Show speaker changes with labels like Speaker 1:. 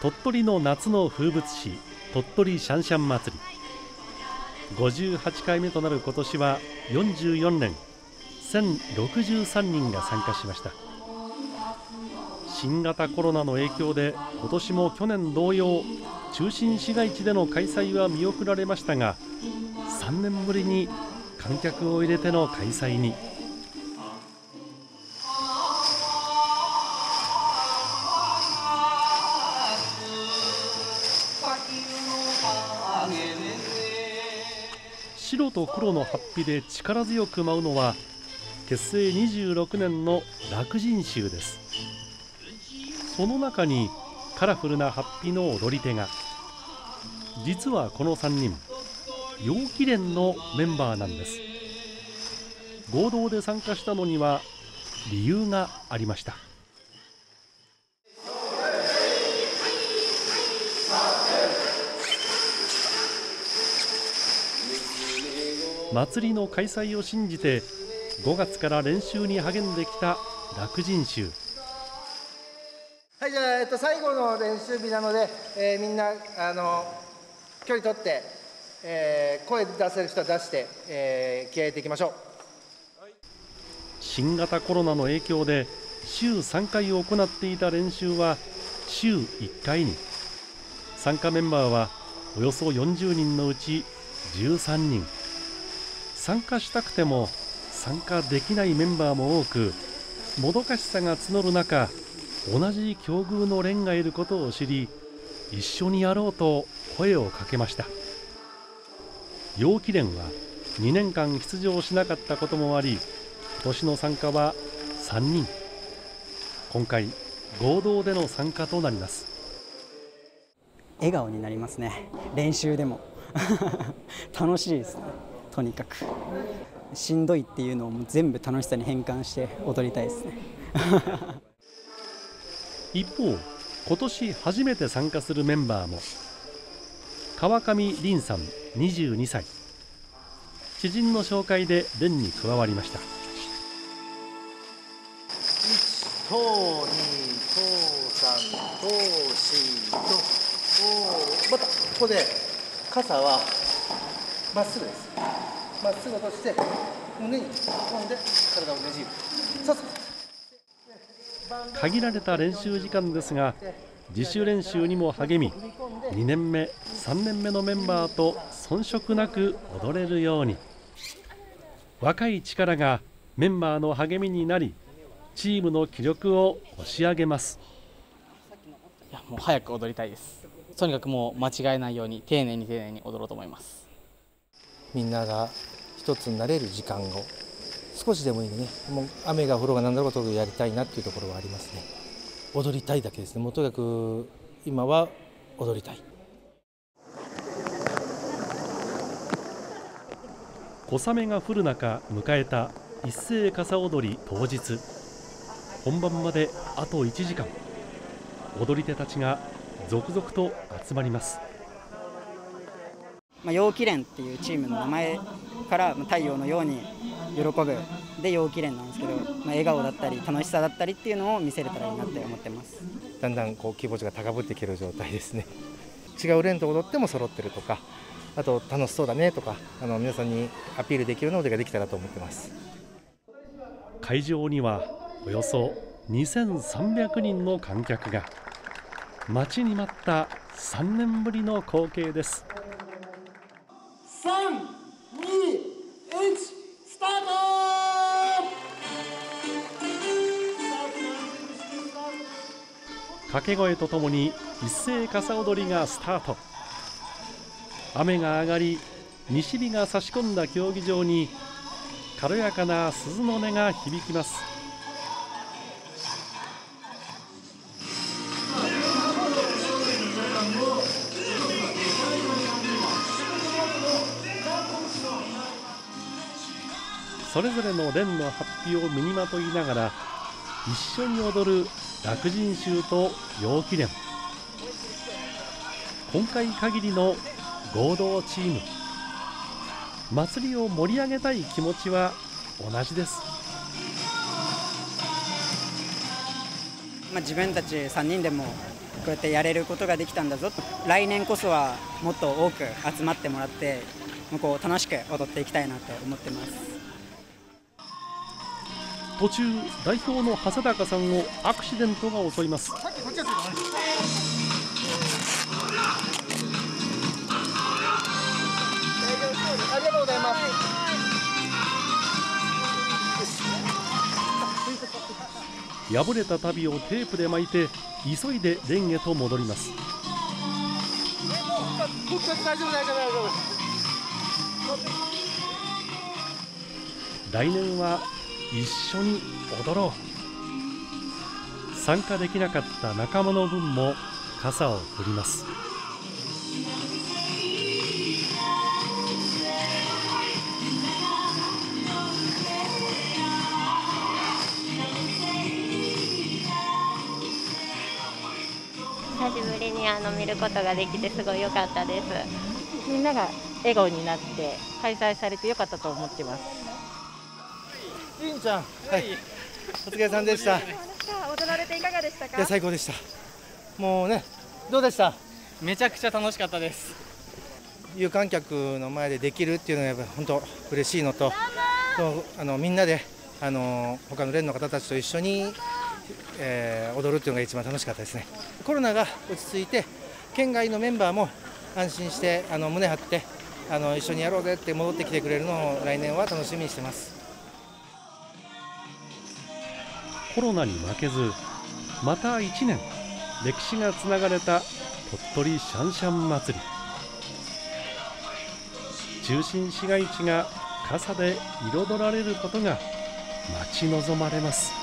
Speaker 1: 鳥取の夏の風物詩鳥取シャンシャン祭り58回目となる今年は44年1063人が参加しました新型コロナの影響で今年も去年同様中心市街地での開催は見送られましたが3年ぶりに観客を入れての開催に。白と黒のハッピで力強く舞うのは結成26年の楽人衆です。その中にカラフルなハッピの踊り手が。実はこの3人陽気連のメンバーなんです。合同で参加したのには理由がありました。祭りの開催を信じて5月から練習に励んできた楽人衆。
Speaker 2: はいじゃあ、えっと、最後の練習日なので、えー、みんなあの距離取って、えー、声出せる人は出して、えー、気合いていきましょう。
Speaker 1: 新型コロナの影響で週3回行っていた練習は週1回に。参加メンバーはおよそ40人のうち13人参加したくても参加できないメンバーも多くもどかしさが募る中同じ境遇の連がいることを知り一緒にやろうと声をかけました。陽気連は2年間出場しなかったこともあり今年の参加は3人。今回合同での参加となります。
Speaker 3: 笑顔になりますね。練習でも。楽しいですね。とにかくしんどいっていうのを全部楽しさに変換して踊りたいですね。
Speaker 1: 一方今年初めて参加するメンバーも川上凛さん22歳知人の紹介で連に加わりました。
Speaker 2: 1と2と3と4と5またここで傘はまっすぐですまっすぐ落として胸に込んで体をねじる。そうそう。
Speaker 1: 限られた練習時間ですが自主練習にも励み2年目3年目のメンバーと遜色なく踊れるように。若い力がメンバーの励みになりチームの気力を押し上げます。
Speaker 4: いやもう早く踊りたいです。とにかくもう間違えないように丁寧に丁寧に踊ろうと思います。
Speaker 5: みんなが一つになれる時間を少しでもいいね。もう雨が降ろうが何だろうとやりたいなっていうところはありますね。踊りたいだけですね。もうとにかく今は踊りたい。
Speaker 1: 小雨が降る中迎えた一斉傘踊り当日。本番まであと1時間。踊り手たちが続々と集まります。
Speaker 3: まあ、陽気連っていうチームの名前から太陽のように喜ぶ。で陽気連なんですけど、まあ、笑顔だったり楽しさだったりっていうのを見せれたらいいなって思ってます。
Speaker 5: だんだんこう気持ちが高ぶってきてる状態ですね。違う連と踊っても揃ってるとかあと楽しそうだねとかあの皆さんにアピールできるのでができたらと思ってます。
Speaker 1: 会場にはおよそ2300人の観客が待ちに待った3年ぶりの光景です。3、2、1、スタート掛け声とともに一斉傘踊りがスタート。雨が上がり西日が差し込んだ競技場に軽やかな鈴の音が響きます。それぞれの連のハッピーを身にまといながら一緒に踊る楽人衆と陽気連。今回限りの合同チーム。祭りを盛り上げたい気持ちは同じです、
Speaker 3: まあ、自分たち3人でもこうやってやれることができたんだぞ来年こそはもっと多く集まってもらって向こう楽しく踊っていきたいなと思ってます。
Speaker 1: 途中代表の長谷高さんをアクシデントが襲います。
Speaker 2: ありがとうございます
Speaker 1: 破れた足袋をテープで巻いて急いでレンへと戻ります。来年は一緒に踊ろう。参加できなかった仲間の分も傘を振ります。
Speaker 6: 久しぶりにあの見ることができてすごい良かったです。
Speaker 7: みんなが笑顔になって開催されてよかったと思ってます。
Speaker 2: りんちゃん。はい。お疲れさんでした。い
Speaker 7: 踊られていかがでしたか？
Speaker 2: や最高でした。もうねどうでした？
Speaker 4: めちゃくちゃ楽しかったです。
Speaker 2: 有観客の前でできるっていうのがやっぱ本当嬉しいのととあのみんなであの他の連の方たちと一緒に、えー踊るっていうのが一番楽しかったですね。コロナが落ち着いて県外のメンバーも安心してあの胸張ってあの一緒にやろうぜって戻ってきてくれるのを来年は楽しみにしてます
Speaker 1: コロナに負けずまた1年歴史がつながれた鳥取シャンシャン祭り。中心市街地が傘で彩られることが待ち望まれます。